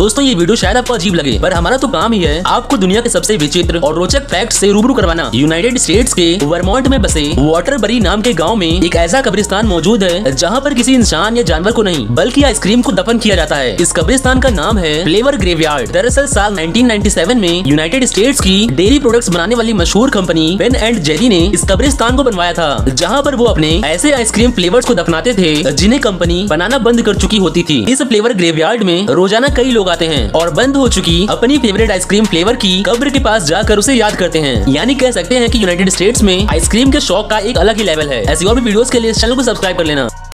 दोस्तों, ये वीडियो शायद आपको अजीब लगे, पर हमारा तो काम ही है आपको दुनिया के सबसे विचित्र और रोचक फैक्ट से रूबरू करवाना। यूनाइटेड स्टेट्स के वर्मोंट में बसे वाटरबरी नाम के गाँव में एक ऐसा कब्रिस्तान मौजूद है, जहाँ पर किसी इंसान या जानवर को नहीं, बल्कि आइसक्रीम को दफन किया जाता है। इस कब्रिस्तान का नाम है फ्लेवर ग्रेवयार्ड दरअसल, साल 1997 में यूनाइटेड स्टेट्स की डेयरी प्रोडक्ट्स बनाने वाली मशहूर कंपनी पेन एंड जेरी ने इस कब्रिस्तान को बनवाया था, जहाँ पर वो अपने ऐसे आइसक्रीम फ्लेवर्स को दफनाते थे, जिन्हें कंपनी बनाना बंद कर चुकी होती थी। इस फ्लेवर ग्रेवयार्ड में रोज़ाना कई लोग आते हैं। और बंद हो चुकी अपनी फेवरेट आइसक्रीम फ्लेवर की कब्र के पास जाकर उसे याद करते हैं। यानी कह सकते हैं कि यूनाइटेड स्टेट्स में आइसक्रीम के शौक का एक अलग ही लेवल है। ऐसी और भी वीडियोस के लिए चैनल को सब्सक्राइब कर लेना।